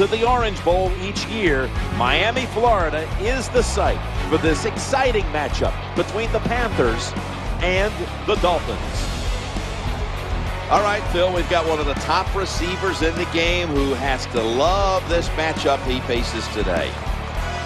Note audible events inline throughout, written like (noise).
Home to the Orange Bowl each year, Miami, Florida is the site for this exciting matchup between the Panthers and the Dolphins. All right, Phil, we've got one of the top receivers in the game who has to love this matchup he faces today.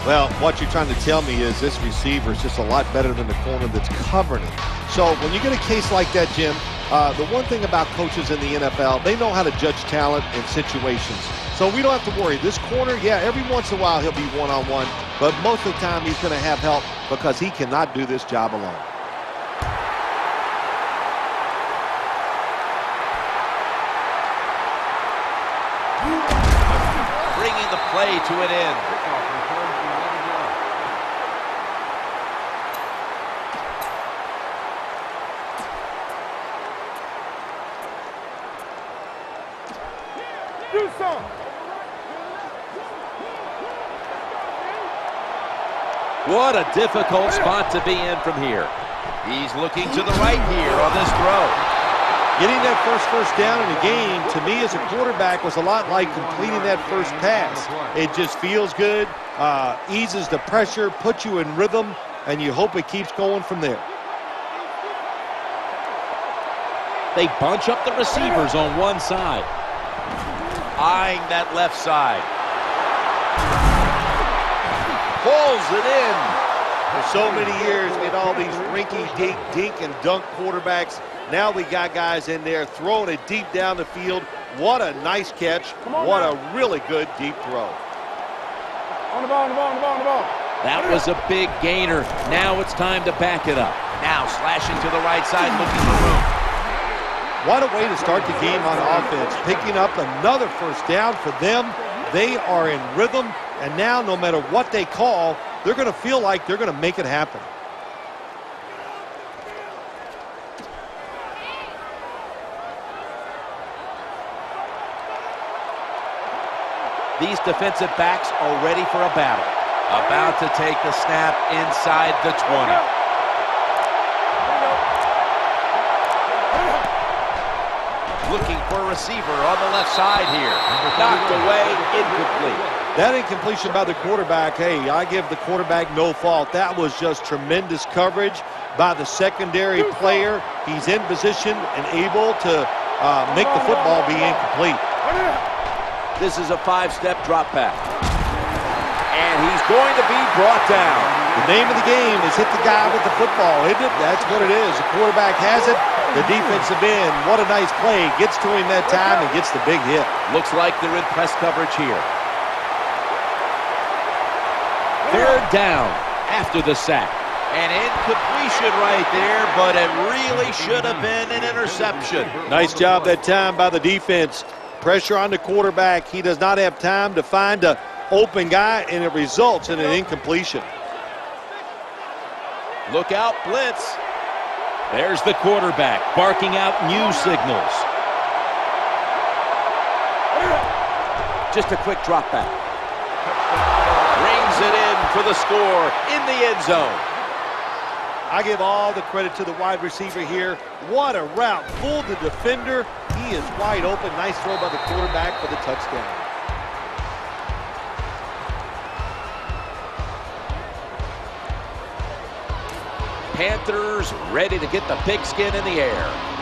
Well, what you're trying to tell me is this receiver is just a lot better than the corner that's covering him. So when you get a case like that, Jim, uh, the one thing about coaches in the NFL, they know how to judge talent in situations. So we don't have to worry. This corner, yeah, every once in a while he'll be one-on-one, but most of the time he's going to have help because he cannot do this job alone. Bringing the play to an end. What a difficult spot to be in from here. He's looking to the right here on this throw. Getting that first first down in the game, to me as a quarterback, was a lot like completing that first pass. It just feels good, uh, eases the pressure, puts you in rhythm, and you hope it keeps going from there. They bunch up the receivers on one side. Eyeing that left side pulls it in. For so many years, we had all these rinky-dink, dink and dunk quarterbacks. Now we got guys in there throwing it deep down the field. What a nice catch. What a really good deep throw. On the ball, on the ball, on the ball, on the ball. That was a big gainer. Now it's time to back it up. Now slashing to the right side, looking for room. What a way to start the game on offense. Picking up another first down for them. They are in rhythm. And now, no matter what they call, they're going to feel like they're going to make it happen. These defensive backs are ready for a battle. About to take the snap inside the 20. looking for a receiver on the left side here. Knocked away, incomplete. That incompletion by the quarterback, hey, I give the quarterback no fault. That was just tremendous coverage by the secondary player. He's in position and able to uh, make the football be incomplete. This is a five-step drop back. And he's going to be brought down. The name of the game is hit the guy with the football, isn't it? That's what it is. The quarterback has it. The defensive end, what a nice play. Gets to him that time and gets the big hit. Looks like they're in press coverage here. Third down after the sack. An incompletion right there, but it really should have been an interception. Nice job that time by the defense. Pressure on the quarterback. He does not have time to find an open guy, and it results in an incompletion. Look out, blitz. There's the quarterback barking out new signals. Just a quick drop back. Brings it in for the score in the end zone. I give all the credit to the wide receiver here. What a route. Fooled the defender. He is wide open. Nice throw by the quarterback for the touchdown. Panthers ready to get the pigskin in the air.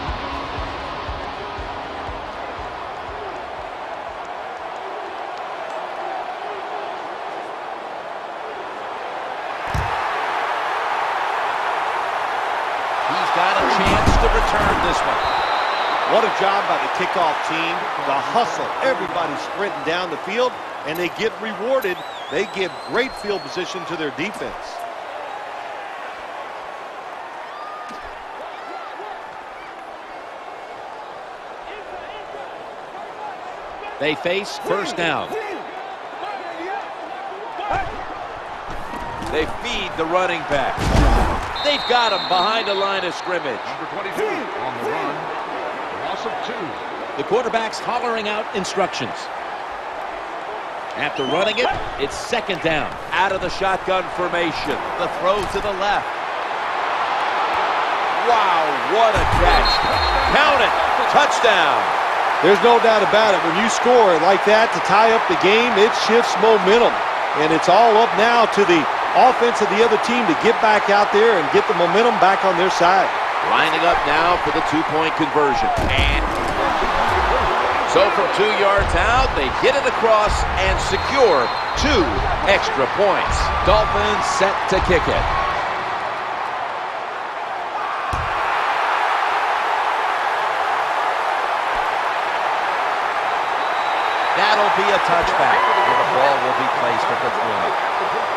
Job by the kickoff team. The hustle. Everybody sprinting down the field, and they get rewarded. They give great field position to their defense. They face first down. They feed the running back. They've got him behind the line of scrimmage. Number 22 on the run. Loss of two. The quarterback's hollering out instructions. After running it, it's second down. Out of the shotgun formation. The throw to the left. Wow, what a catch. Count it. Touchdown. There's no doubt about it. When you score like that to tie up the game, it shifts momentum. And it's all up now to the offense of the other team to get back out there and get the momentum back on their side. Lining up now for the two-point conversion. And so from two yards out, they get it across and secure two extra points. Dolphins set to kick it. That'll be a touchback. And the ball will be placed at the 20.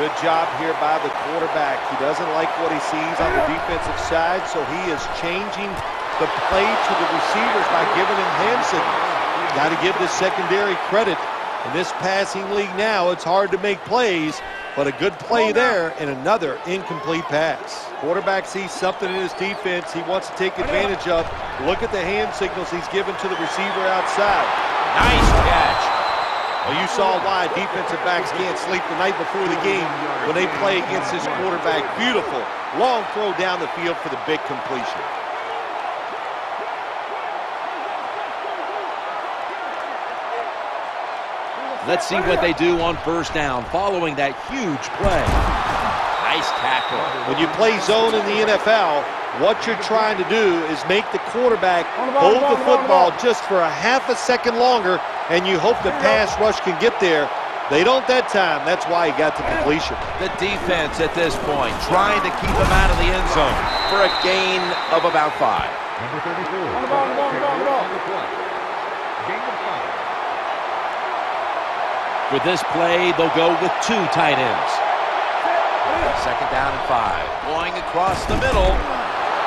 Good job here by the quarterback. He doesn't like what he sees on the defensive side, so he is changing the play to the receivers by giving him hand signals. Got to give this secondary credit. In this passing league now, it's hard to make plays, but a good play oh, there and another incomplete pass. Quarterback sees something in his defense he wants to take oh, advantage of. Look at the hand signals he's given to the receiver outside. Nice catch. Well, you saw why defensive backs can't sleep the night before the game when they play against this quarterback. Beautiful long throw down the field for the big completion. Let's see what they do on first down following that huge play. Nice tackle. When you play zone in the NFL, what you're trying to do is make the quarterback hold the football just for a half a second longer, and you hope the pass rush can get there. They don't that time. That's why he got the completion. The defense at this point trying to keep him out of the end zone for a gain of about five. Number 34. On the ball, on the ball, on the ball. On the play. Gain of five. For this play, they'll go with two tight ends. Second down and five. Going across the middle.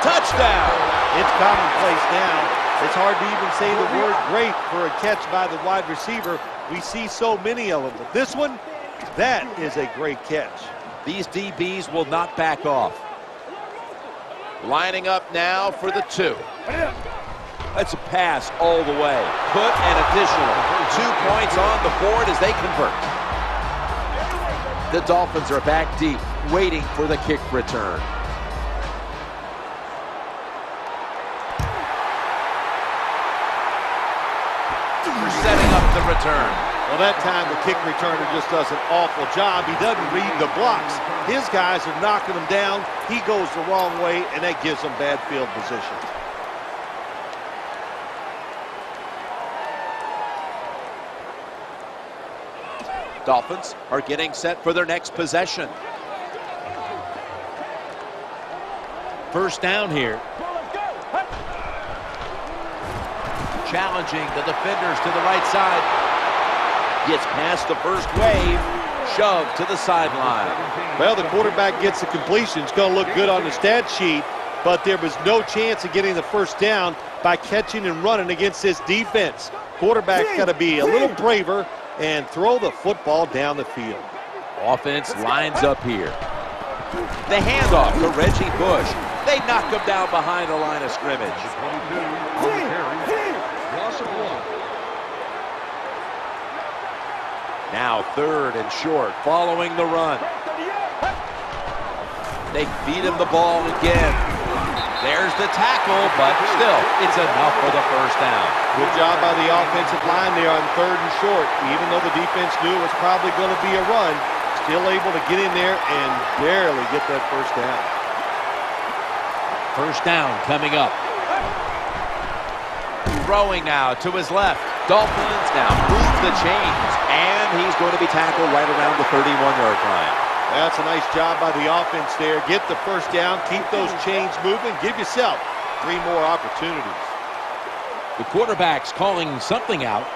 Touchdown. It's commonplace now. It's hard to even say the word great for a catch by the wide receiver. We see so many of them. But this one, that is a great catch. These DBs will not back off. Lining up now for the two. That's a pass all the way. Put an additional two points on the board as they convert. The Dolphins are back deep, waiting for the kick return. Setting up the return. Well, that time the kick returner just does an awful job. He doesn't read the blocks. His guys are knocking him down. He goes the wrong way, and that gives him bad field position. Dolphins are getting set for their next possession. First down here. Challenging the defenders to the right side. Gets past the first wave. Shoved to the sideline. Well, the quarterback gets the completion. It's going to look good on the stat sheet, but there was no chance of getting the first down by catching and running against this defense. Quarterback's got to be a little braver and throw the football down the field. Offense lines up here. The handoff to Reggie Bush. They knock him down behind the line of scrimmage. 22 on the carry. Loss of one. Now third and short, following the run. They feed him the ball again. There's the tackle, but still, it's enough for the first down. Good job by the offensive line there on third and short. Even though the defense knew it was probably going to be a run, still able to get in there and barely get that first down. First down coming up. Throwing now to his left. Dolphins now move the chains, he's going to be tackled right around the 31-yard line. That's a nice job by the offense there. Get the first down, keep those chains moving, give yourself three more opportunities. The quarterback's calling something out.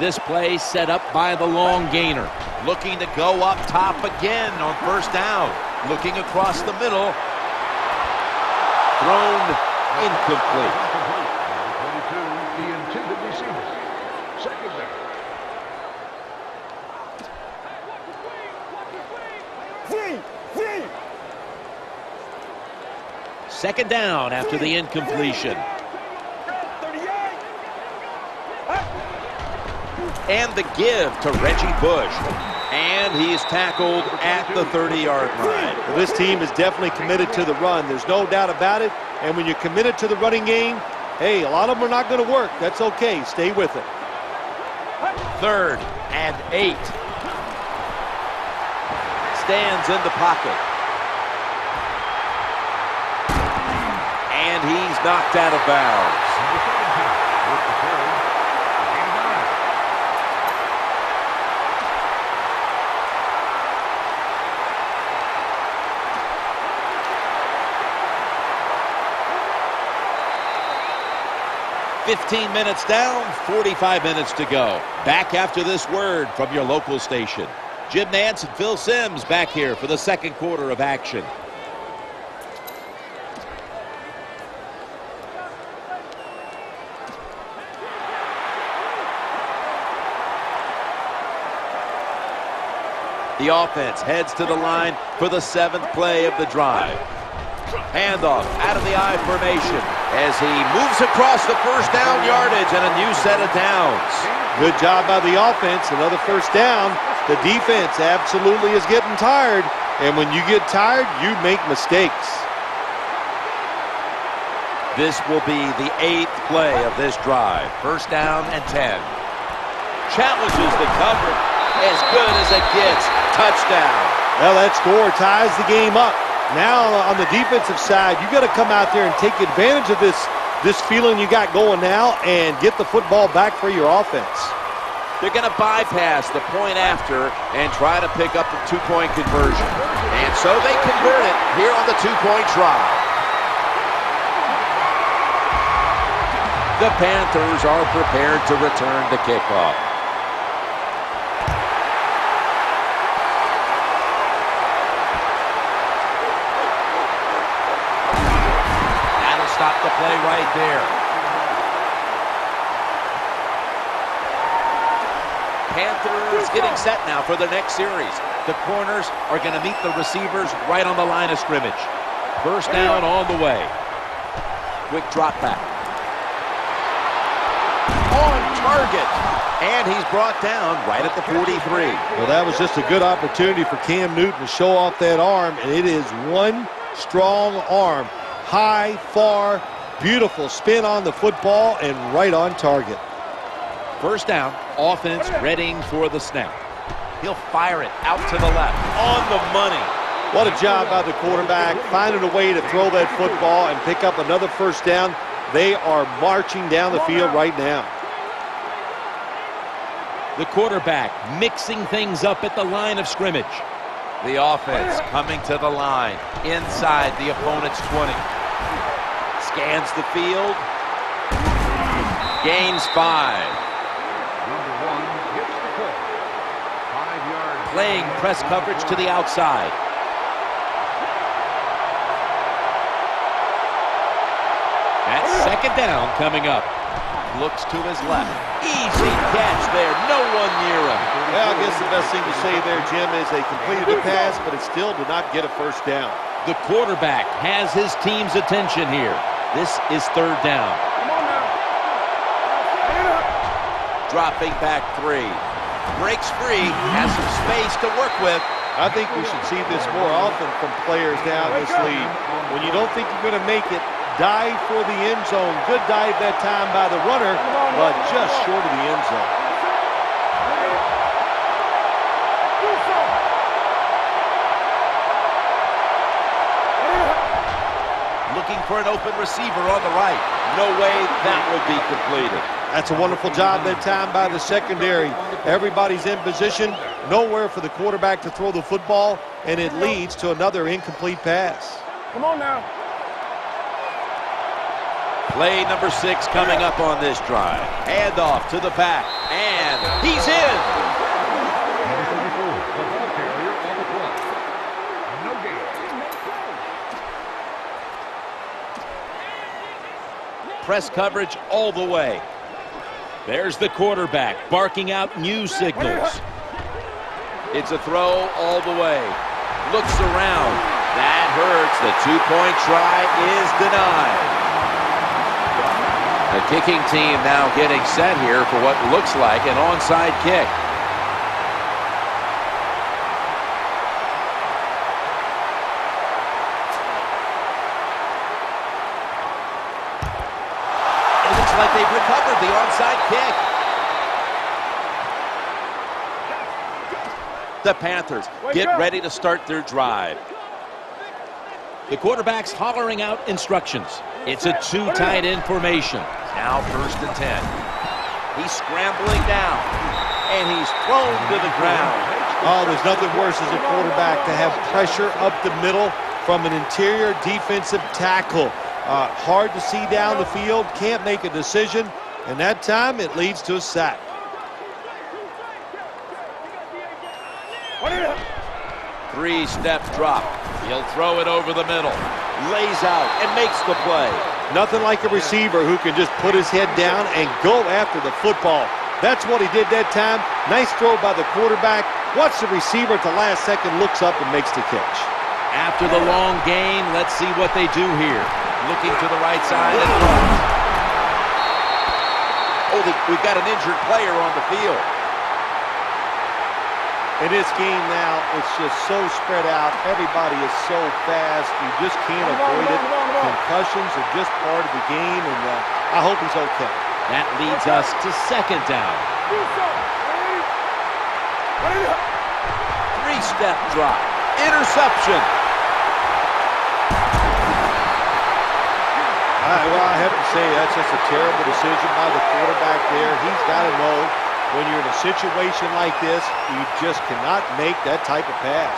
This play set up by the long gainer. Looking to go up top again on first down. Looking across the middle. Thrown incomplete. Number 22, the intended receiver. Second down. Second down after the incompletion. And the give to Reggie Bush. And he's tackled at the 30-yard line. Well, this team is definitely committed to the run. There's no doubt about it. And when you're committed to the running game, hey, a lot of them are not going to work. That's okay. Stay with it. Third and eight. Stands in the pocket. And he's knocked out of bounds. 15 minutes down, 45 minutes to go. Back after this word from your local station. Jim Nantz and Phil Simms back here for the second quarter of action. The offense heads to the line for the seventh play of the drive. Handoff out of the I formation as he moves across the first down yardage and a new set of downs. Good job by the offense. Another first down. The defense absolutely is getting tired. And when you get tired, you make mistakes. This will be the eighth play of this drive. First down and 10. Challenges the cover. As good as it gets. Touchdown. Well, that score ties the game up. Now uh, on the defensive side, you got to come out there and take advantage of this this feeling you got going now and get the football back for your offense. They're going to bypass the point after and try to pick up the two-point conversion. And so they convert it here on the two-point try. The Panthers are prepared to return the kickoff. Play right there. Panthers getting set now for the next series. The corners are going to meet the receivers right on the line of scrimmage. First down on the way. Quick drop back. On target. And he's brought down right at the 43. Well, that was just a good opportunity for Cam Newton to show off that arm, and it is one strong arm high, far, beautiful spin on the football and right on target. First down, offense readying for the snap. He'll fire it out to the left, on the money. What a job by the quarterback, finding a way to throw that football and pick up another first down. They are marching down the field right now. The quarterback mixing things up at the line of scrimmage. The offense coming to the line inside the opponent's 20. Scans the field. Gains five. Playing press coverage to the outside. That's oh, second down coming up. Looks to his left. Easy catch there. No one near him. Well, I guess the best thing to say there, Jim, is they completed the pass, but it still did not get a first down. The quarterback has his team's attention here. This is third down. Dropping back three. Breaks free, has some space to work with. I think we should see this more often from players down this league. When you don't think you're going to make it, dive for the end zone. Good dive that time by the runner, but just short of the end zone. looking for an open receiver on the right. No way that will be completed. That's a wonderful job that time by the secondary. Everybody's in position, nowhere for the quarterback to throw the football, and it leads to another incomplete pass. Come on now. Play number six coming up on this drive. Handoff to the back, and he's in. Press coverage all the way. There's the quarterback barking out new signals. It's a throw all the way. Looks around. That hurts. The two-point try is denied. The kicking team now getting set here for what looks like an onside kick. Like they've recovered the onside kick. The Panthers get ready to start their drive. The quarterback's hollering out instructions. It's a two tight end formation. Now first and 10. He's scrambling down, and he's thrown to the ground. Oh, there's nothing worse as a quarterback to have pressure up the middle from an interior defensive tackle. Uh, hard to see down the field, can't make a decision, and that time it leads to a sack. Three steps drop. He'll throw it over the middle. Lays out and makes the play. Nothing like a receiver who can just put his head down and go after the football. That's what he did that time. Nice throw by the quarterback. Watch the receiver at the last second, looks up and makes the catch. After the long game, let's see what they do here. Looking to the right side and left. Oh, we've got an injured player on the field. In this game now, it's just so spread out. Everybody is so fast. You just can't avoid it. Concussions are just part of the game, and uh, I hope he's okay. That leads us to second down. Three-step drop. Interception. I, well, I have to say that's just a terrible decision by the quarterback there. He's got to know when you're in a situation like this, you just cannot make that type of pass.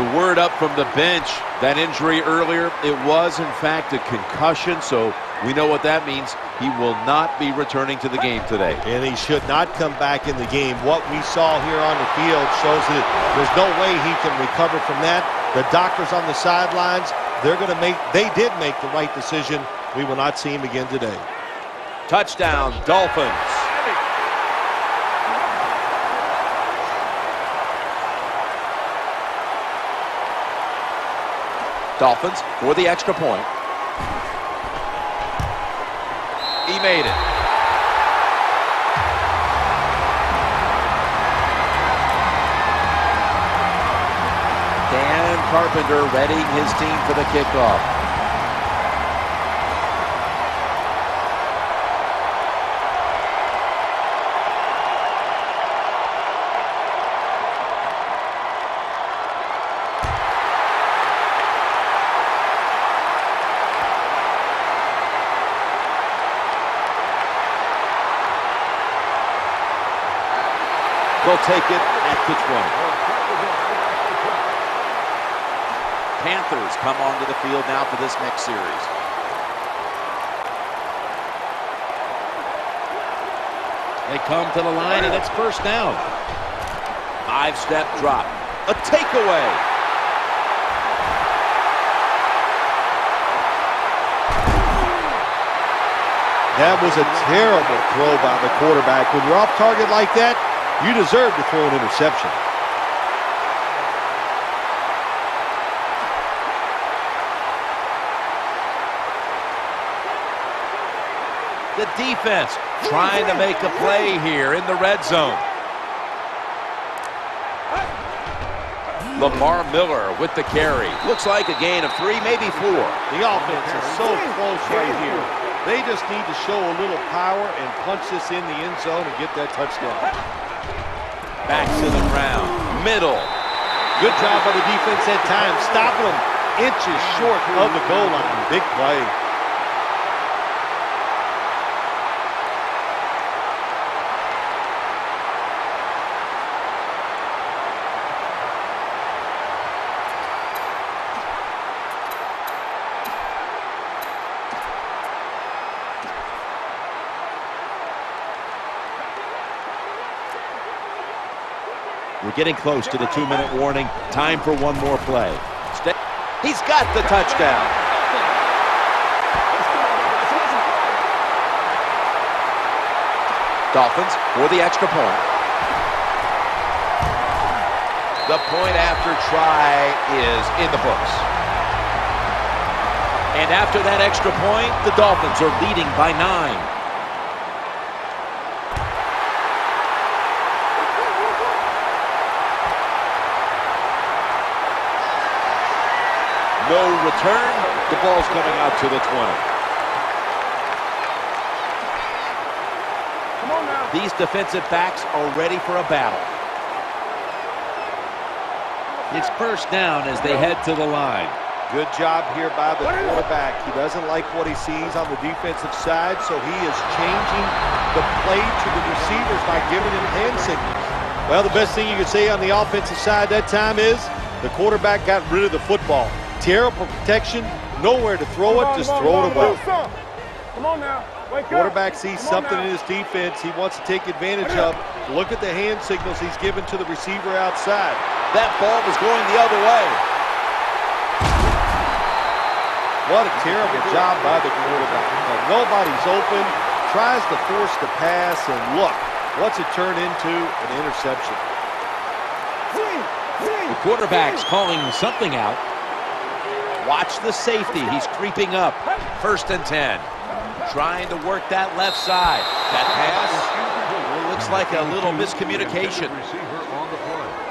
The word up from the bench, that injury earlier, it was in fact a concussion, so we know what that means. He will not be returning to the game today. And he should not come back in the game. What we saw here on the field shows that there's no way he can recover from that. The doctors on the sidelines, they're going to make, they did make the right decision. We will not see him again today. Touchdown, Dolphins. Dolphins for the extra point. He made it. Dan Carpenter readying his team for the kickoff. They'll take it at the 20. Panthers come onto the field now for this next series. They come to the line, and it's first down. Five-step drop. A takeaway. That was a terrible throw by the quarterback. When you're off target like that, you deserve to throw an interception. The defense trying to make a play here in the red zone. Lamar Miller with the carry. Looks like a gain of three, maybe four. The offense is so close right here. They just need to show a little power and punch this in the end zone and get that touchdown. Back to the ground. Middle. Good job by the defense at times, stopping them inches short of the goal line. Big play. We're getting close to the two-minute warning. Time for one more play. He's got the touchdown. Dolphins for the extra point. The point after try is in the books. And after that extra point, the Dolphins are leading by nine. No return. The ball's coming out to the 20. These defensive backs are ready for a battle. It's first down as they head to the line. Good job here by the quarterback. He doesn't like what he sees on the defensive side, so he is changing the play to the receivers by giving him hand signals. Well, the best thing you can say on the offensive side that time is the quarterback got rid of the football. Terrible protection, nowhere to throw it, just throw it away. Come on now. Wake Quarterback sees something in his defense he wants to take advantage of. Look at the hand signals he's given to the receiver outside. That ball was going the other way. What a terrible job by the quarterback. Nobody's open, tries to force the pass, and look, what's it turn into? An interception. The quarterback's calling something out. Watch the safety. He's creeping up. First and 10. Trying to work that left side. That pass looks like a little miscommunication. Receiver on the play.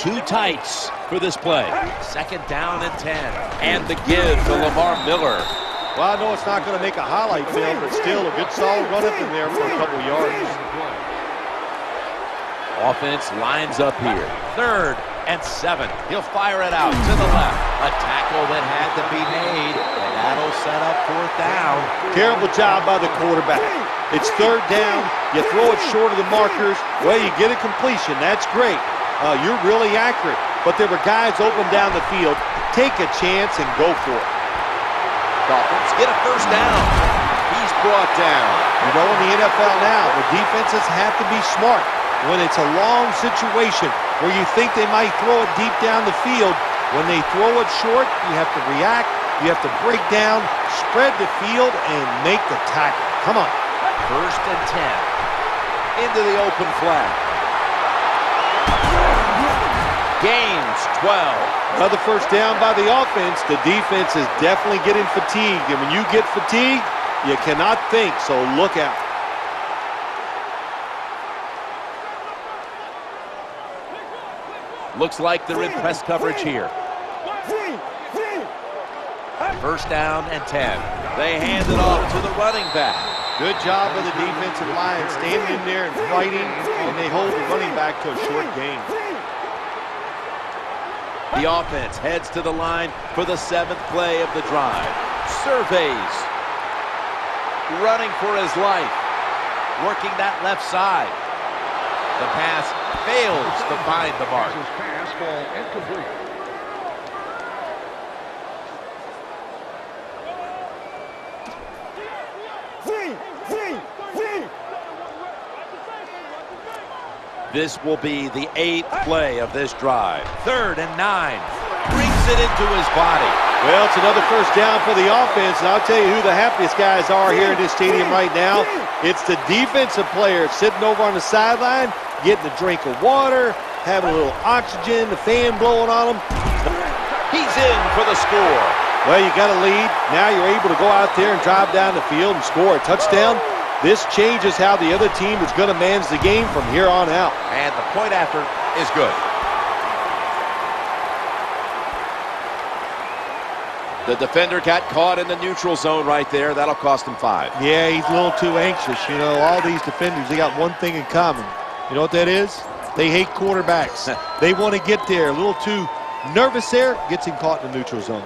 Two tights for this play. Second down and 10. And the give to Lamar Miller. Well, I know it's not going to make a highlight film, but still a good solid run up in there for a couple yards. Offense lines up here. Third and seven. He'll fire it out to the left. A tackle that had to be made. And that'll set up fourth down. Terrible job by the quarterback. It's third down. You throw it short of the markers. Well, you get a completion. That's great. Uh, you're really accurate. But there were guys open down the field. Take a chance and go for it. Get a first down. He's brought down. You know, in the NFL now, the defenses have to be smart. When it's a long situation where you think they might throw it deep down the field, when they throw it short, you have to react, you have to break down, spread the field, and make the tackle. Come on. First and 10. Into the open flat. Gains 12. Another first down by the offense. The defense is definitely getting fatigued. And when you get fatigued, you cannot think, so look out. Looks like they're in press coverage here. First down and 10. They hand it off to the running back. Good job of the defensive line standing in there and fighting, and they hold the running back to a short gain. The offense heads to the line for the seventh play of the drive. Surveys. Running for his life. Working that left side. The pass fails to find the mark. Pass ball incomplete. This will be the eighth play of this drive. Third and nine. Brings it into his body. Well, it's another first down for the offense, and I'll tell you who the happiest guys are here in this stadium right now. It's the defensive players sitting over on the sideline, getting a drink of water, having a little oxygen, the fan blowing on them. He's in for the score. Well, you got a lead. Now you're able to go out there and drive down the field and score a touchdown. This changes how the other team is going to manage the game from here on out. And the point after is good. The defender got caught in the neutral zone right there. That'll cost him five. Yeah, he's a little too anxious. You know, all these defenders, they got one thing in common. You know what that is? They hate quarterbacks. (laughs) they want to get there. A little too nervous there, gets him caught in the neutral zone.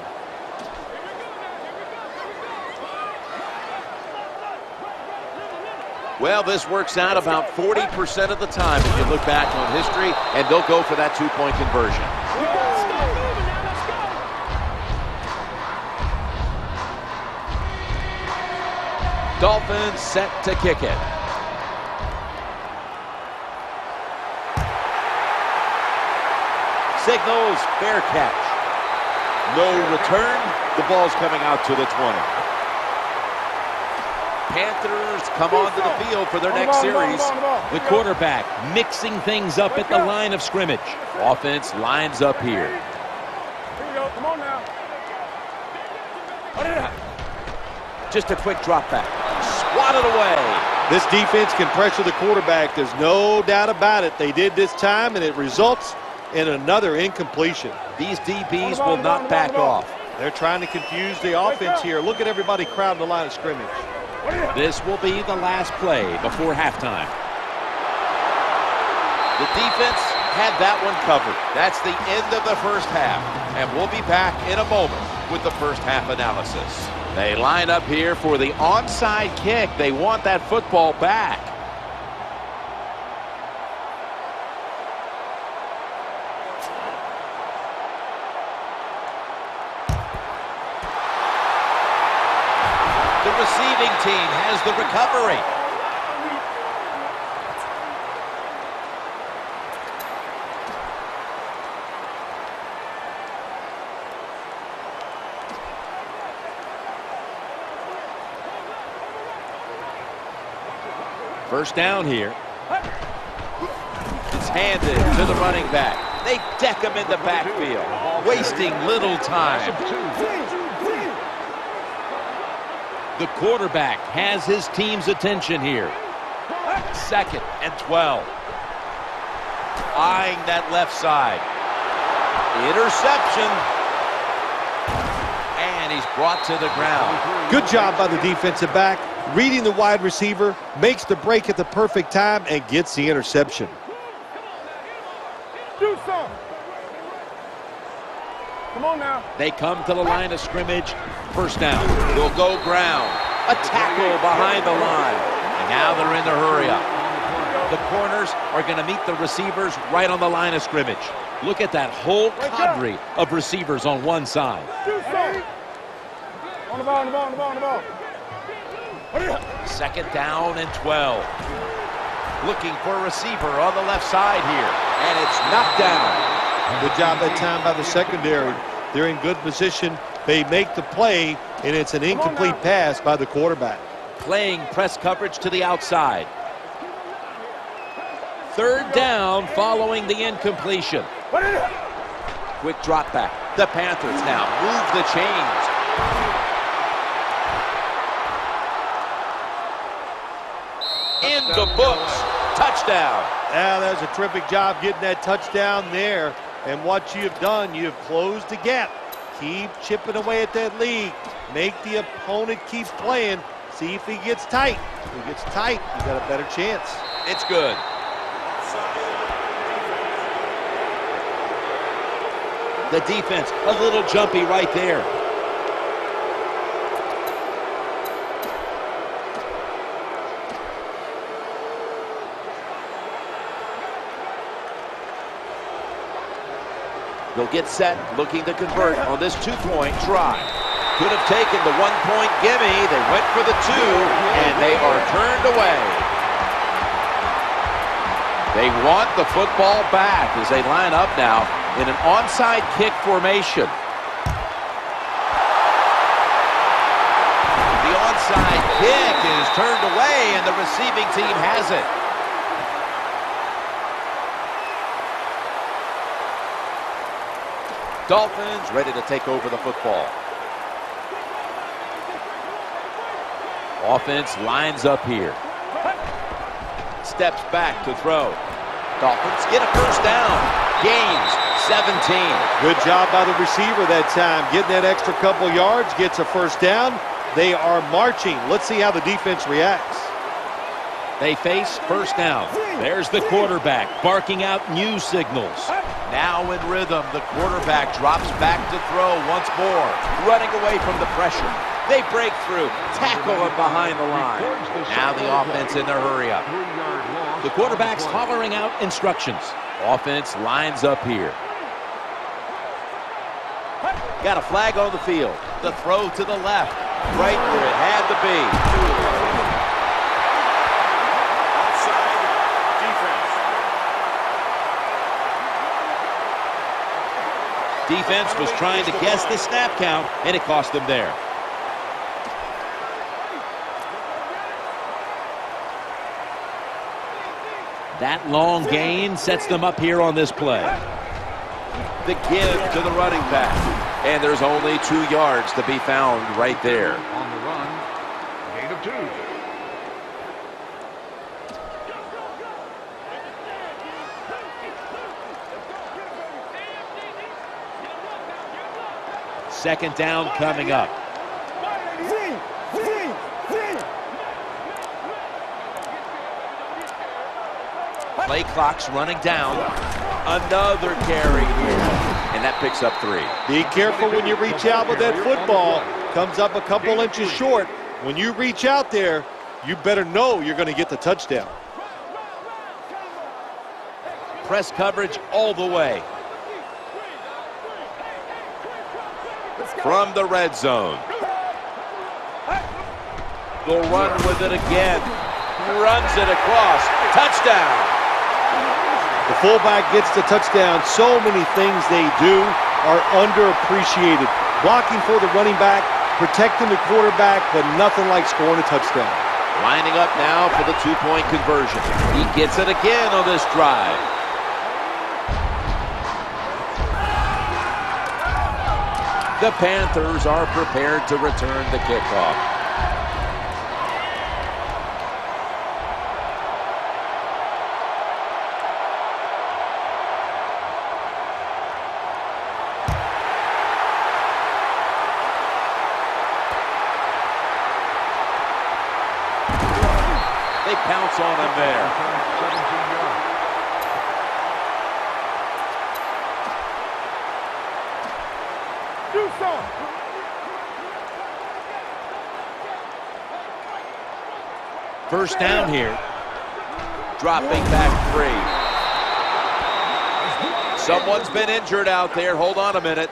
Well, this works out about 40% of the time if you look back on history, and they'll go for that two-point conversion. Dolphins set to kick it. Signals fair catch. No return. The ball's coming out to the 20. Panthers come onto the field for their next series. The quarterback mixing things up at the line of scrimmage. Offense lines up here. Here we go. Come on now. Just a quick drop back. Swatted away. This defense can pressure the quarterback. There's no doubt about it. They did this time, and it results in another incompletion. These DBs will not back off. They're trying to confuse the offense here. Look at everybody crowding the line of scrimmage. This will be the last play before halftime. The defense had that one covered. That's the end of the first half. And we'll be back in a moment with the first half analysis. They line up here for the onside kick. They want that football back. The recovery. First down here. It's handed to the running back. They deck him in the backfield, wasting little time. The quarterback has his team's attention here. Second and 12. Eyeing that left side. Interception. And he's brought to the ground. Good job by the defensive back. Reading the wide receiver, makes the break at the perfect time, and gets the interception. Do something. Come on now. They come to the line of scrimmage. First down. They'll go ground. A tackle behind the line. And now they're in the hurry up. The corners are going to meet the receivers right on the line of scrimmage. Look at that whole cadre of receivers on one side. On the ball, on the ball, on the ball, on the ball. Second down and 12. Looking for a receiver on the left side here. And it's knocked down. Good job that time by the secondary. They're in good position. They make the play, and it's an incomplete pass by the quarterback. Playing press coverage to the outside. Third down following the incompletion. Quick drop back. The Panthers now move the chains. In the books. Touchdown. Yeah, that was a terrific job getting that touchdown there. And what you've done, you've closed the gap. Keep chipping away at that lead. Make the opponent keep playing. See if he gets tight. If he gets tight, you got a better chance. It's good. The defense, a little jumpy right there. They'll get set, looking to convert on this two-point try. Could have taken the one-point gimme. They went for the two, and they are turned away. They want the football back as they line up now in an onside kick formation. The onside kick is turned away, and the receiving team has it. Dolphins ready to take over the football. Offense lines up here. Steps back to throw. Dolphins get a first down. Gains 17. Good job by the receiver that time. Getting that extra couple yards, gets a first down. They are marching. Let's see how the defense reacts. They face first down. There's the quarterback barking out new signals. Now in rhythm, the quarterback drops back to throw once more, running away from the pressure. They break through, tackle him behind the line. Now the offense in their hurry up. The quarterback's hollering out instructions. Offense lines up here. Got a flag on the field. The throw to the left, right where it had to be. Defense was trying to guess the snap count, and it cost them there. That long gain sets them up here on this play. The give to the running back. And there's only two yards to be found right there. On the run, gain of two. Second down coming up. Play clock's running down. Another carry here. And that picks up three. Be careful when you reach out with that football. Comes up a couple inches short. When you reach out there, you better know you're going to get the touchdown. Press coverage all the way. From the red zone. They'll run with it again. Runs it across. Touchdown. The fullback gets the touchdown. So many things they do are underappreciated. Blocking for the running back, protecting the quarterback, but nothing like scoring a touchdown. Lining up now for the two-point conversion. He gets it again on this drive. The Panthers are prepared to return the kickoff. First down here. Dropping back free. Someone's been injured out there. Hold on a minute.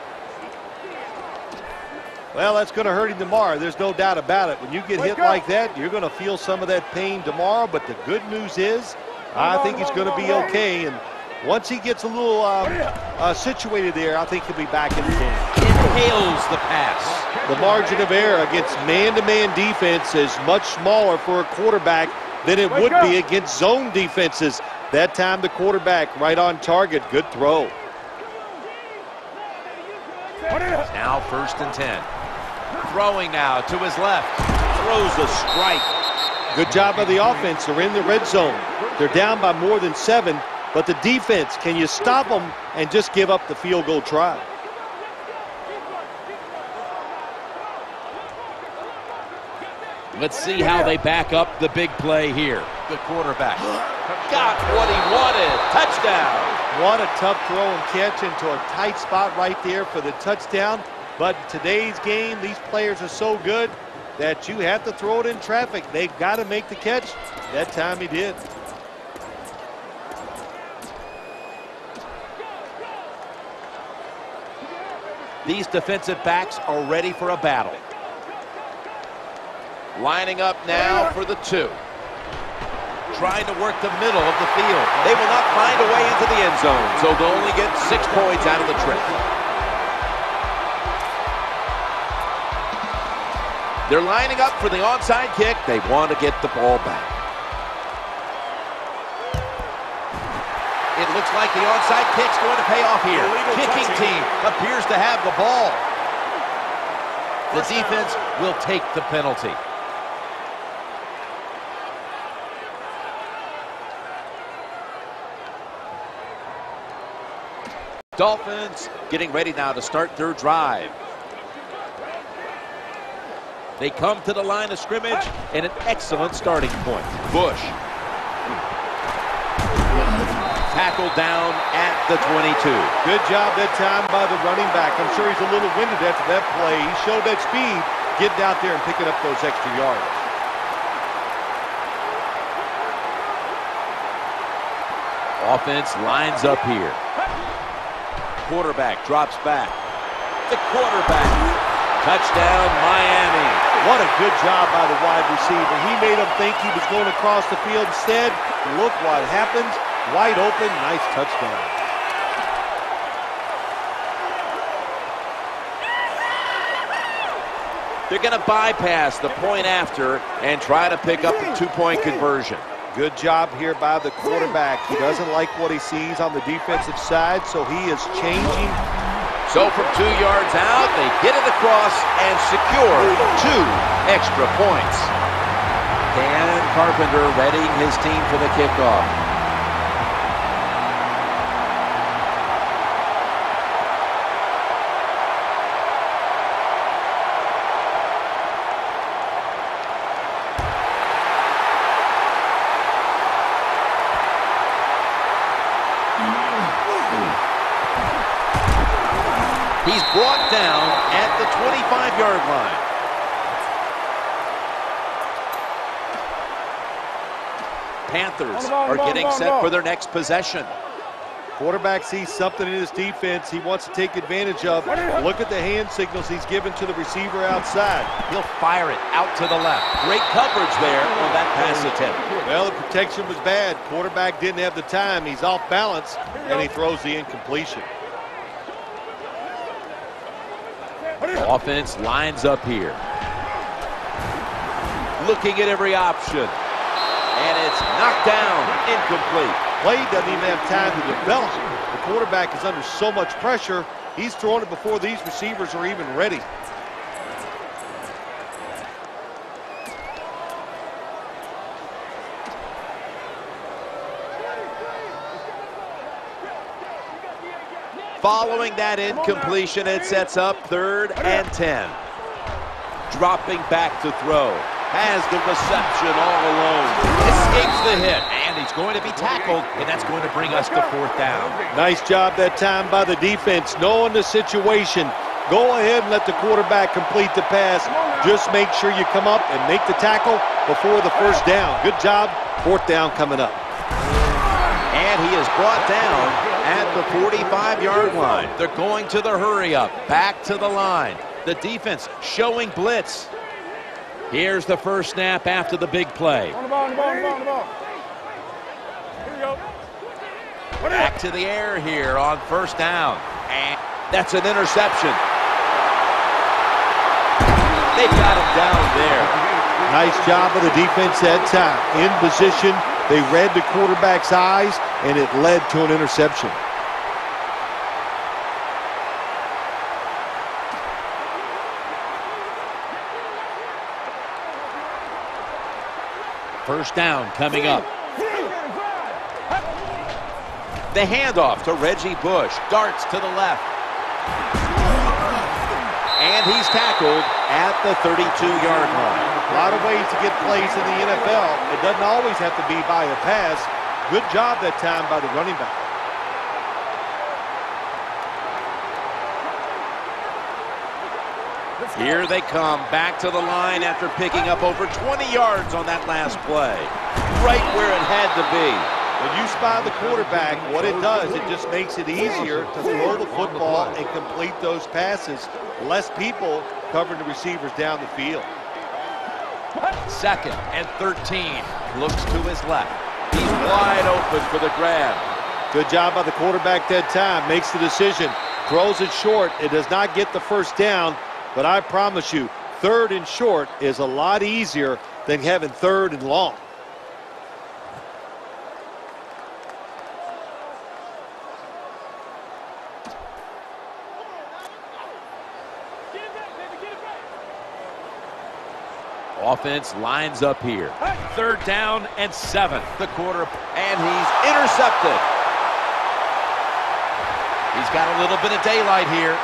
Well, that's going to hurt him tomorrow. There's no doubt about it. When you get hit like that, you're going to feel some of that pain tomorrow. But the good news is, I think he's going to be okay. And once he gets a little um, uh, situated there, I think he'll be back in the game. Inhales the pass. The margin of error against man-to-man -man defense is much smaller for a quarterback than it would be against zone defenses. That time the quarterback right on target. Good throw. Now first and 10. Throwing now to his left. Throws a strike. Good job by the offense. They're in the red zone. They're down by more than seven, but the defense, can you stop them and just give up the field goal try? Let's see how they back up the big play here. The quarterback got what he wanted. Touchdown. What a tough throw and catch into a tight spot right there for the touchdown. But today's game, these players are so good that you have to throw it in traffic. They've got to make the catch. That time he did. These defensive backs are ready for a battle. Lining up now for the two. Trying to work the middle of the field. They will not find a way into the end zone, so they'll only get six points out of the trip. They're lining up for the onside kick. They want to get the ball back. It looks like the onside kick's going to pay off here. Kicking team appears to have the ball. The defense will take the penalty. Dolphins getting ready now to start their drive. They come to the line of scrimmage and an excellent starting point. Bush. Tackled down at the 22. Good job that time by the running back. I'm sure he's a little winded after that play. He showed that speed, getting out there and picking up those extra yards. Offense lines up here. Quarterback drops back. The quarterback Touchdown, Miami. What a good job by the wide receiver. He made him think he was going across the field. Instead, look what happens. Wide open, nice touchdown. They're going to bypass the point after and try to pick up the two-point conversion. Good job here by the quarterback. He doesn't like what he sees on the defensive side, so he is changing so from two yards out, they get it across and secure two extra points. Dan Carpenter readying his team for the kickoff. Panthers are getting set for their next possession. Quarterback sees something in his defense he wants to take advantage of. Look at the hand signals he's given to the receiver outside. He'll fire it out to the left. Great coverage there on that pass attempt. Well, the protection was bad. Quarterback didn't have the time. He's off balance, and he throws the incompletion. Offense lines up here. Looking at every option. It's knocked down, incomplete. Play doesn't even have time to develop. The quarterback is under so much pressure, he's throwing it before these receivers are even ready. Following that incompletion, it sets up third and 10. Dropping back to throw. Has the reception all alone. Escapes the hit. And he's going to be tackled. And that's going to bring us to fourth down. Nice job that time by the defense, knowing the situation. Go ahead and let the quarterback complete the pass. Just make sure you come up and make the tackle before the first down. Good job. Fourth down coming up. And he is brought down at the 45-yard line. They're going to the hurry-up. Back to the line. The defense showing blitz. Here's the first snap after the big play. On the ball, on the ball, on the ball, on the ball. Here we go. Back to the air here on first down. And that's an interception. They've got him down there. Nice job of the defense that time. In position, they read the quarterback's eyes, and it led to an interception. First down coming up. The handoff to Reggie Bush. Darts to the left. And he's tackled at the 32-yard line. A lot of ways to get plays in the NFL. It doesn't always have to be by a pass. Good job that time by the running back. Here they come back to the line after picking up over 20 yards on that last play. Right where it had to be. When you spy the quarterback, what it does, it just makes it easier to throw the football and complete those passes. Less people covering the receivers down the field. Second and 13. Looks to his left. He's wide open for the grab. Good job by the quarterback that time. Makes the decision. Throws it short. It does not get the first down. But I promise you, third and short is a lot easier than having third and long. Offense lines up here. Third down and seven. The quarter, and he's intercepted. He's got a little bit of daylight here.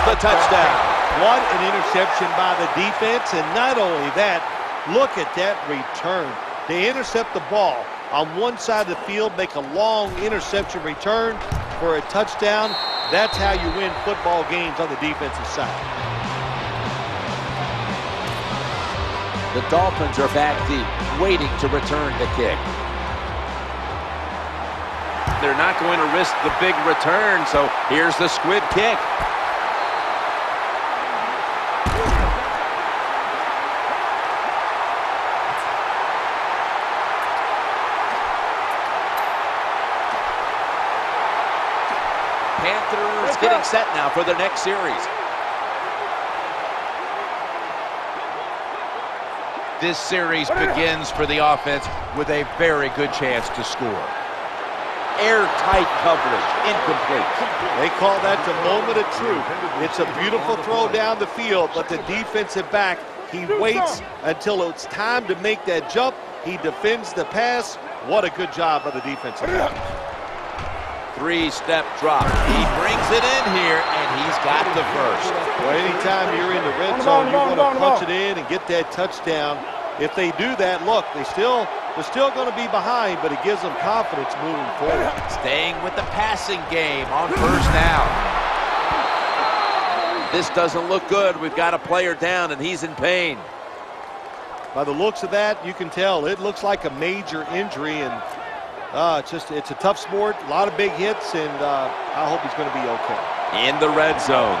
Scores the touchdown. What an interception by the defense, and not only that, look at that return. They intercept the ball on one side of the field, make a long interception return for a touchdown. That's how you win football games on the defensive side. The Dolphins are back deep, waiting to return the kick. They're not going to risk the big return, so here's the squib kick. Panthers getting set now for the next series. This series begins for the offense with a very good chance to score. Airtight coverage, incomplete. They call that the moment of truth. It's a beautiful throw down the field, but the defensive back, he waits until it's time to make that jump. He defends the pass. What a good job by the defensive back. Three-step drop. He brings it in here, and he's got the first. Well, anytime you're in the red zone, you on the want to on punch it in and get that touchdown. If they do that, look, they still They're still going to be behind, but it gives them confidence moving forward. Staying with the passing game on first down. This doesn't look good. We've got a player down, and he's in pain. By the looks of that, you can tell it looks like a major injury, and uh, it's just it's a tough sport, a lot of big hits, and uh, I hope he's going to be okay. In the red zone.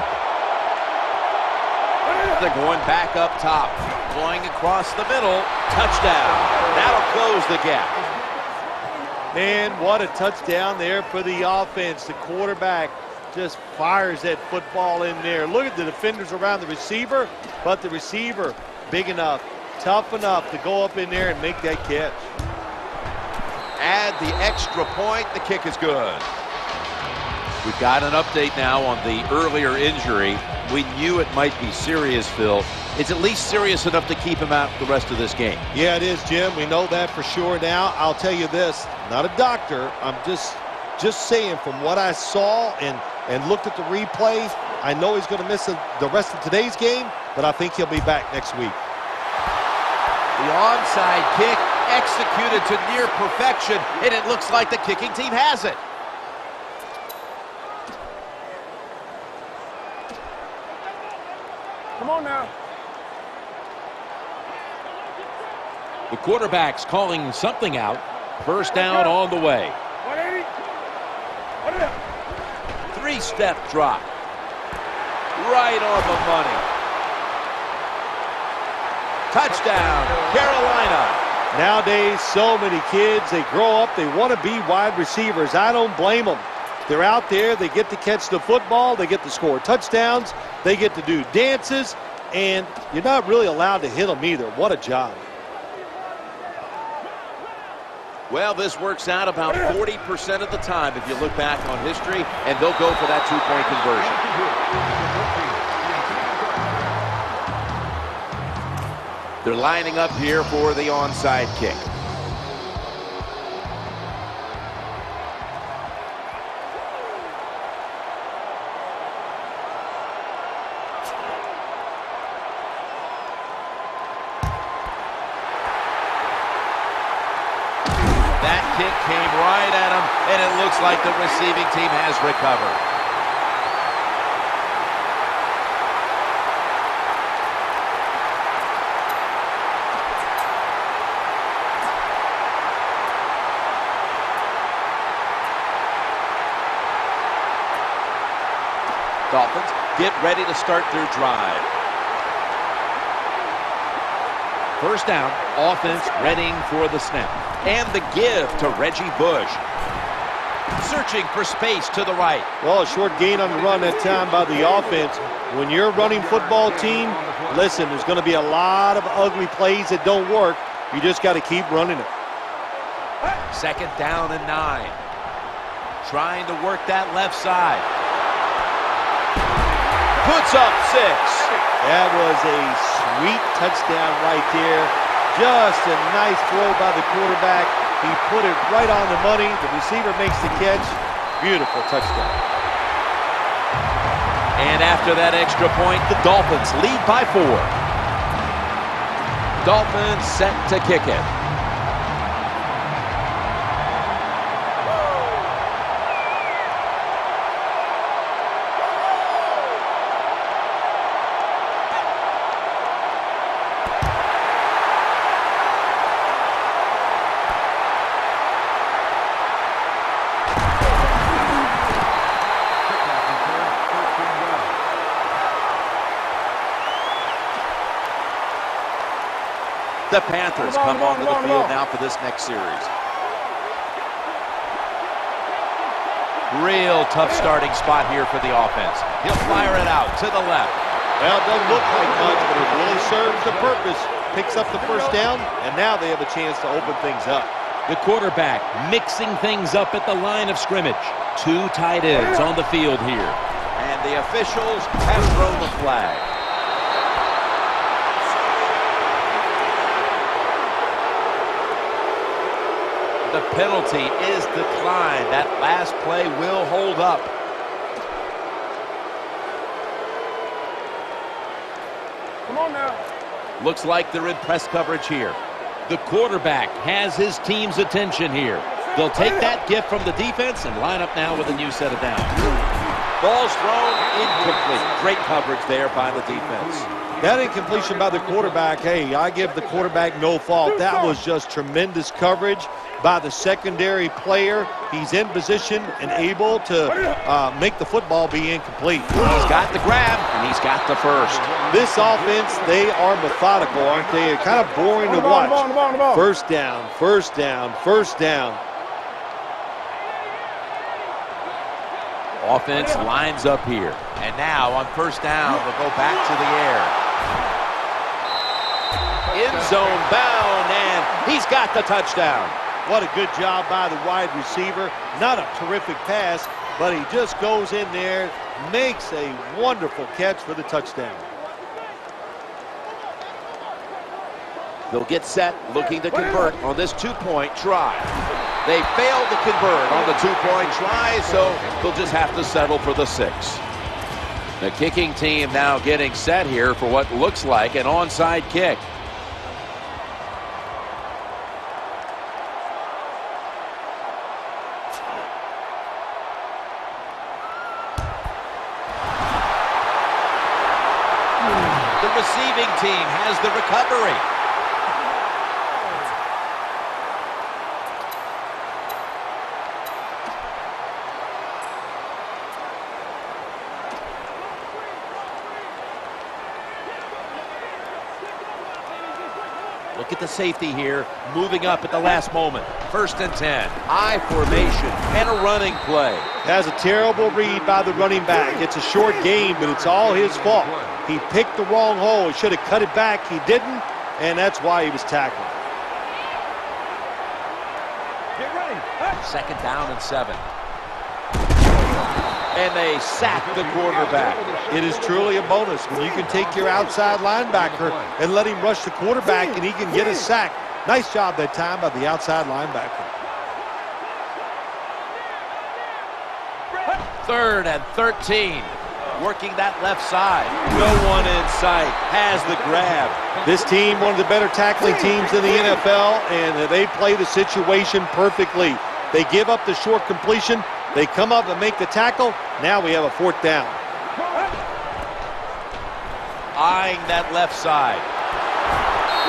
They're going back up top, going across the middle, touchdown. That'll close the gap. Man, what a touchdown there for the offense. The quarterback just fires that football in there. Look at the defenders around the receiver, but the receiver big enough, tough enough to go up in there and make that catch. Add the extra point. The kick is good. We've got an update now on the earlier injury. We knew it might be serious, Phil. It's at least serious enough to keep him out the rest of this game. Yeah, it is, Jim. We know that for sure now. I'll tell you this, not a doctor. I'm just just saying from what I saw and, and looked at the replay, I know he's going to miss the rest of today's game, but I think he'll be back next week. The onside kick executed to near perfection, and it looks like the kicking team has it. Come on now. The quarterback's calling something out. First down on the way. 180. What is it? Three-step drop. Right on the money. Touchdown, Carolina. Nowadays, so many kids, they grow up, they want to be wide receivers. I don't blame them. They're out there, they get to catch the football, they get to score touchdowns, they get to do dances, and you're not really allowed to hit them either. What a job. Well, this works out about 40% of the time if you look back on history, and they'll go for that two-point conversion. They're lining up here for the onside kick. That kick came right at him, and it looks like the receiving team has recovered. Dolphins get ready to start their drive. First down, offense readying for the snap. And the give to Reggie Bush searching for space to the right. Well, a short gain on the run that time by the offense. When you're running football team, listen, there's going to be a lot of ugly plays that don't work. You just got to keep running it. Second down and nine. Trying to work that left side. Puts up six. That was a sweet touchdown right there. Just a nice throw by the quarterback. He put it right on the money. The receiver makes the catch. Beautiful touchdown. And after that extra point, the Dolphins lead by four. Dolphins set to kick it. The Panthers come onto the field now for this next series. Real tough starting spot here for the offense. He'll fire it out to the left. Well, it doesn't look like much, but it really serves the purpose. Picks up the first down, and now they have a chance to open things up. The quarterback mixing things up at the line of scrimmage. Two tight ends on the field here. And the officials have thrown the flag. Penalty is declined. That last play will hold up. Come on now. Looks like they're in press coverage here. The quarterback has his team's attention here. They'll take that gift from the defense and line up now with a new set of downs. Ball's thrown incomplete. Great coverage there by the defense. That incompletion by the quarterback, hey, I give the quarterback no fault. That was just tremendous coverage by the secondary player. He's in position and able to uh, make the football be incomplete. He's got the grab, and he's got the first. This offense, they are methodical, aren't they? Kind of boring to watch. First down, first down, first down. Offense lines up here. And now on first down, they'll go back to the air. End zone bound, and he's got the touchdown. What a good job by the wide receiver. Not a terrific pass, but he just goes in there, makes a wonderful catch for the touchdown. They'll get set, looking to convert on this two-point try. They failed to convert on the two-point try, so they'll just have to settle for the six. The kicking team now getting set here for what looks like an onside kick. Receiving team has the recovery. Safety here, moving up at the last moment. First and 10. High formation and a running play. Has a terrible read by the running back. It's a short game, but it's all his fault. He picked the wrong hole. He should have cut it back. He didn't, and that's why he was tackled. Get ready. Second down and seven. And they sack the quarterback. It is truly a bonus when you can take your outside linebacker and let him rush the quarterback and he can get a sack. Nice job that time by the outside linebacker. Third and 13. Working that left side. No one in sight. Has the grab. This team, one of the better tackling teams in the NFL, and they play the situation perfectly. They give up the short completion. They come up and make the tackle. Now we have a fourth down. Eyeing that left side.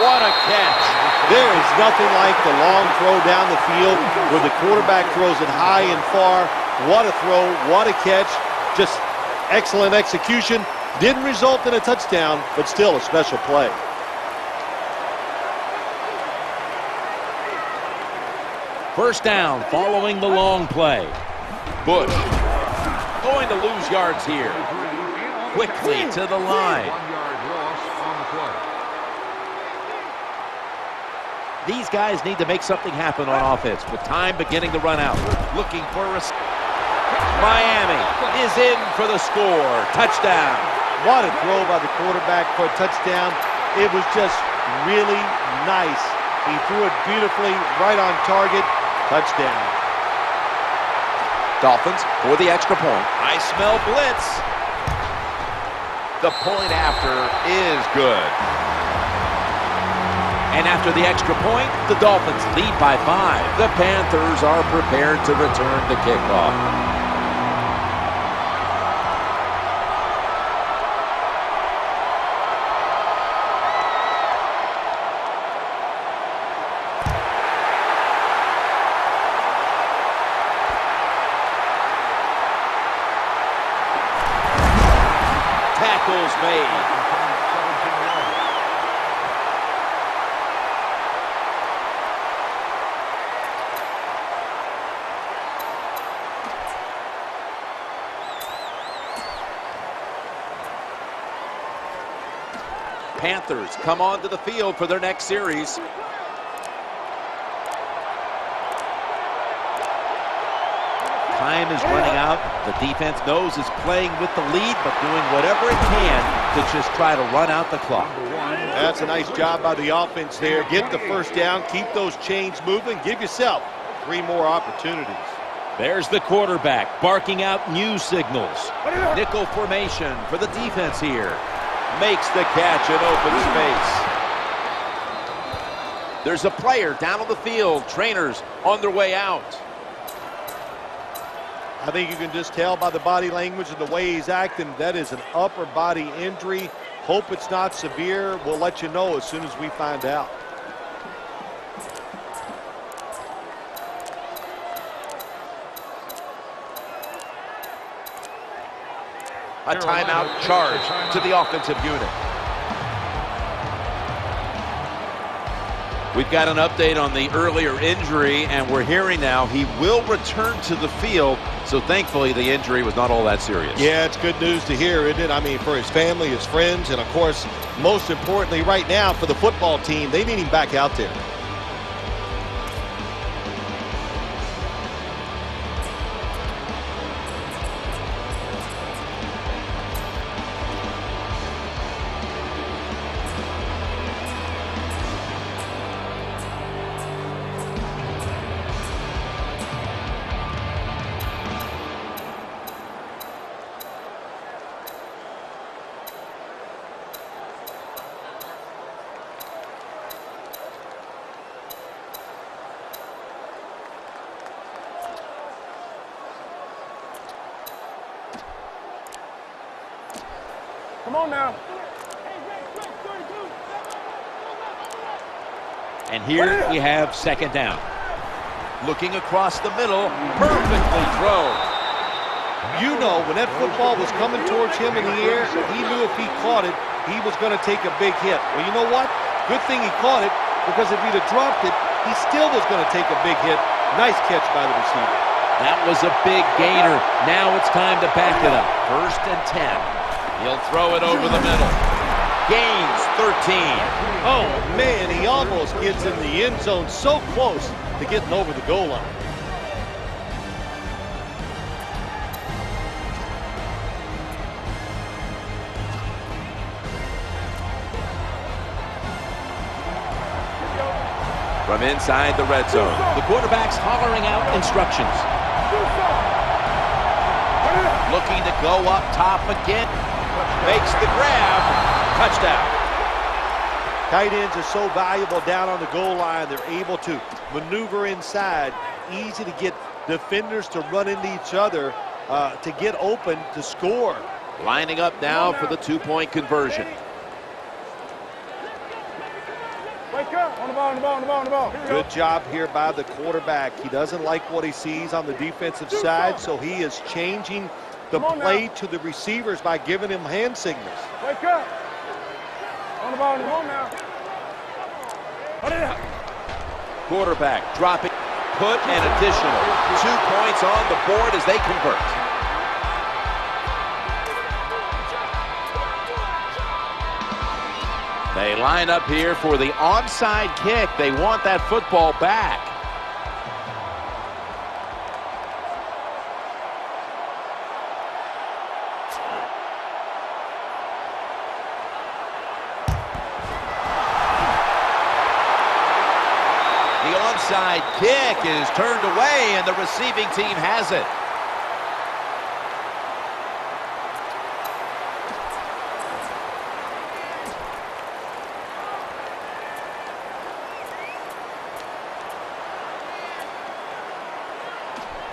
What a catch. There is nothing like the long throw down the field where the quarterback throws it high and far. What a throw. What a catch. Just excellent execution. Didn't result in a touchdown, but still a special play. First down following the long play. Bush going to lose yards here. Quickly to the line. These guys need to make something happen on offense with time beginning to run out. Looking for a... Miami is in for the score. Touchdown. What a throw by the quarterback for a touchdown. It was just really nice. He threw it beautifully, right on target. Touchdown. Dolphins for the extra point. I smell blitz. The point after is good. And after the extra point, the Dolphins lead by five. The Panthers are prepared to return the kickoff. Panthers come onto the field for their next series. Time is running out. The defense knows it's playing with the lead, but doing whatever it can to just try to run out the clock. That's a nice job by the offense there. Get the first down, keep those chains moving, give yourself three more opportunities. There's the quarterback barking out new signals. Nickel formation for the defense here. Makes the catch in open space. There's a player down on the field. Trainers on their way out. I think you can just tell by the body language and the way he's acting that is an upper body injury. Hope it's not severe. We'll let you know as soon as we find out. A timeout charge to the offensive unit. We've got an update on the earlier injury, and we're hearing now he will return to the field. So thankfully, the injury was not all that serious. Yeah, it's good news to hear, isn't it? I mean, for his family, his friends, and of course, most importantly, right now for the football team, they need him back out there. And here we have second down. Looking across the middle, perfectly thrown. You know, when that football was coming towards him in the air, he knew if he caught it, he was going to take a big hit. Well, you know what? Good thing he caught it, because if he'd have dropped it, he still was going to take a big hit. Nice catch by the receiver. That was a big gainer. Now it's time to back it up. First and 10. He'll throw it over the middle. Gains 13. Oh, man, he almost gets in the end zone so close to getting over the goal line. From inside the red zone, the quarterback's hollering out instructions. Looking to go up top again makes the grab. Touchdown. Tight ends are so valuable down on the goal line. They're able to maneuver inside. Easy to get defenders to run into each other uh, to get open to score. Lining up now for the two-point conversion. Wake up. On the ball, on the ball, on the ball, on the ball. Good job here by the quarterback. He doesn't like what he sees on the defensive side, so he is changing the play to the receivers by giving him hand signals. Wake up. On the ball, on the ball now. Put it up. Quarterback dropping, put an additional two points on the board as they convert. They line up here for the onside kick. They want that football back. Onside kick is turned away, and the receiving team has it.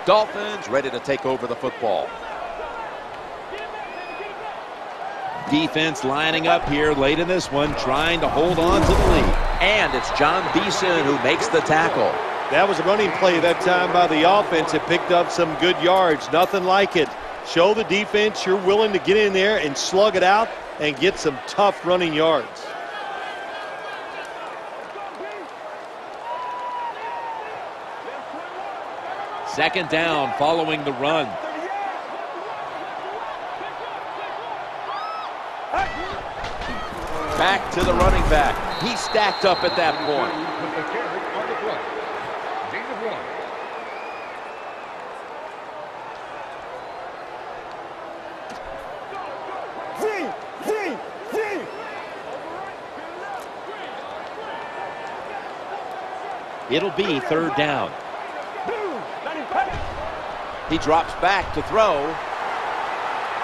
Dolphins ready to take over the football. Defense lining up here late in this one, trying to hold on to the lead. And it's Jon Beason who makes the tackle. That was a running play that time by the offense. It picked up some good yards. Nothing like it. Show the defense you're willing to get in there and slug it out and get some tough running yards. Second down following the run. Back to the running back. He stacked up at that point. It'll be third down. He drops back to throw.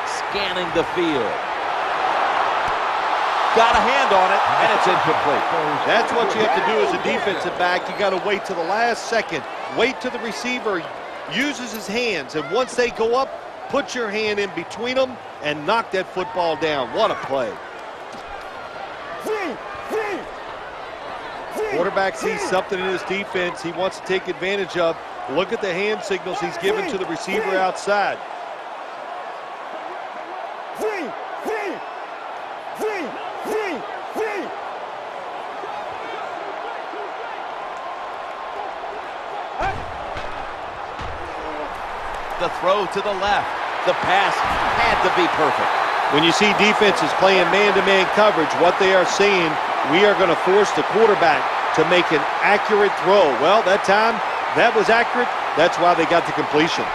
Scanning the field. Got a hand on it, and it's incomplete. That's what you have to do as a defensive back. You got to wait to the last second. Wait till the receiver uses his hands, and once they go up, put your hand in between them and knock that football down. What a play. Quarterback sees something in his defense he wants to take advantage of. Look at the hand signals he's given to the receiver outside. The throw to the left. The pass had to be perfect. When you see defenses playing man-to-man -man coverage, what they are saying, we are going to force the quarterback to make an accurate throw. Well, that time, that was accurate. That's why they got the completion.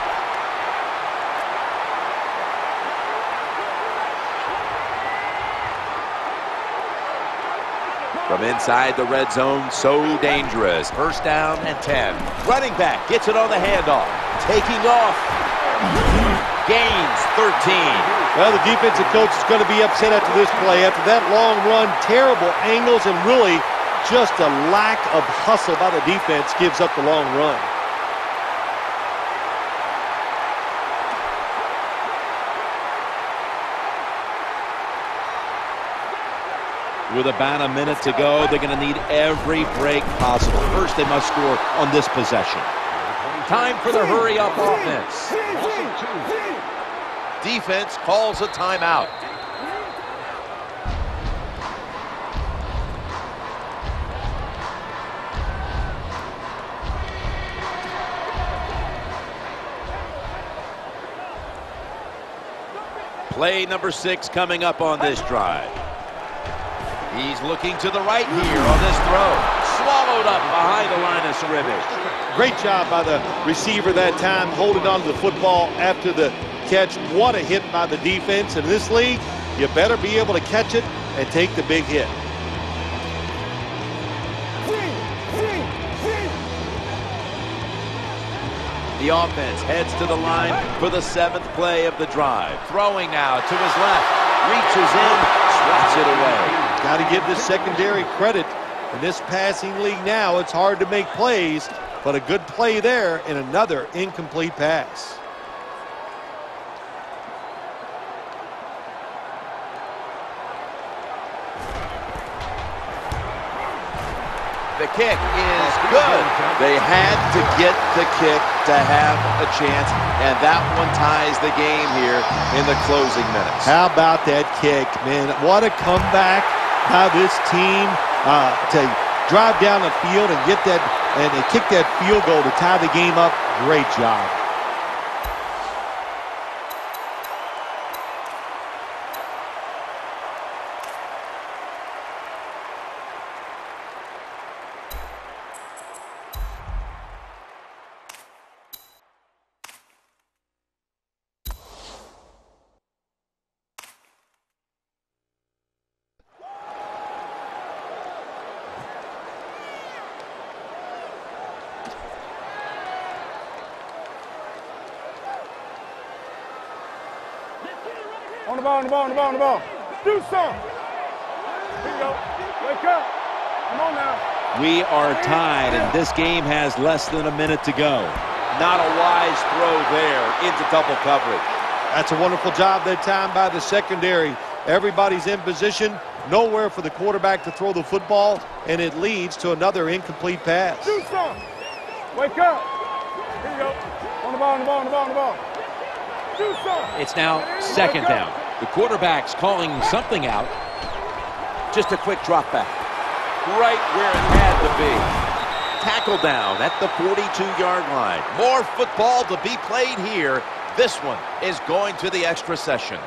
From inside the red zone, so dangerous. First down and 10. Running back gets it on the handoff. Taking off. Gains 13. Well, the defensive coach is going to be upset after this play. After that long run, terrible angles, and really just a lack of hustle by the defense gives up the long run. With about a minute to go, they're going to need every break possible. First, they must score on this possession. Time for the hurry-up offense. Defense calls a timeout. Play number six coming up on this drive. He's looking to the right here on this throw. Swallowed up behind the line of scrimmage. Great job by the receiver that time, holding on to the football after the catch. What a hit by the defense. In this league, you better be able to catch it and take the big hit. The offense heads to the line for the seventh play of the drive. Throwing now to his left. Reaches in, swats it away. Got to give this secondary credit. In this passing league now, it's hard to make plays, but a good play there and another incomplete pass. The kick is good. They had to get the kick to have a chance, and that one ties the game here in the closing minutes. How about that kick, man? What a comeback by this team uh, to drive down the field and get that and they kick that field goal to tie the game up. Great job. The ball, on the ball, on the ball, on the ball. Do something. Here you go. Wake up. Come on now. We are tied, and this game has less than a minute to go. Not a wise throw there into double coverage. That's a wonderful job that time by the secondary. Everybody's in position, nowhere for the quarterback to throw the football, and it leads to another incomplete pass. Do something. Wake up. Here you go. On the ball, on the ball, on the ball, on the ball. Do something. It's now second down. The quarterback's calling something out. Just a quick drop back. Right where it had to be. Tackle down at the 42-yard line. More football to be played here. This one is going to the extra session.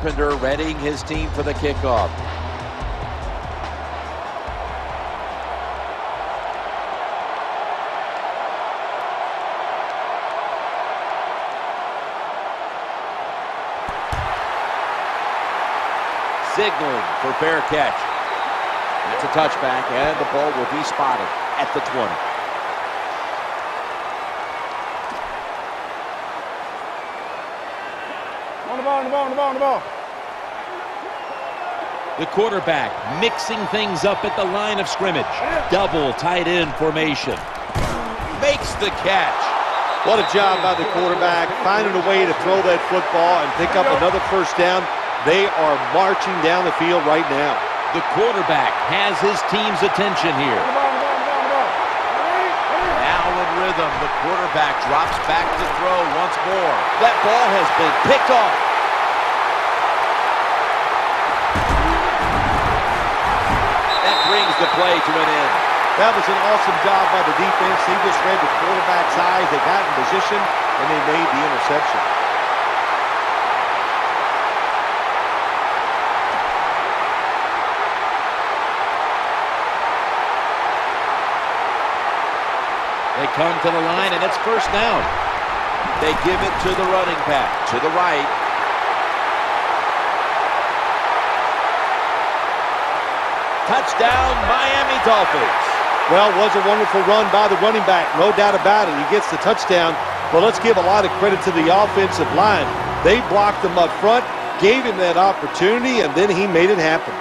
Carpenter readying his team for the kickoff. Signaling for fair catch. It's a touchback, and the ball will be spotted at the 20. On the ball, on the ball, on the ball, on the ball. The quarterback mixing things up at the line of scrimmage. Double tight end formation. Makes the catch. What a job by the quarterback, finding a way to throw that football and pick up another first down. They are marching down the field right now. The quarterback has his team's attention here. Now in rhythm, the quarterback drops back to throw once more. That ball has been picked off. Play to an end. That was an awesome job by the defense. He just read the quarterback's eyes. They got in position, and they made the interception. They come to the line, and it's first down. They give it to the running back, to the right. Touchdown, Miami Dolphins. Well, was a wonderful run by the running back, no doubt about it. He gets the touchdown. But let's give a lot of credit to the offensive line. They blocked him up front, gave him that opportunity, and then he made it happen.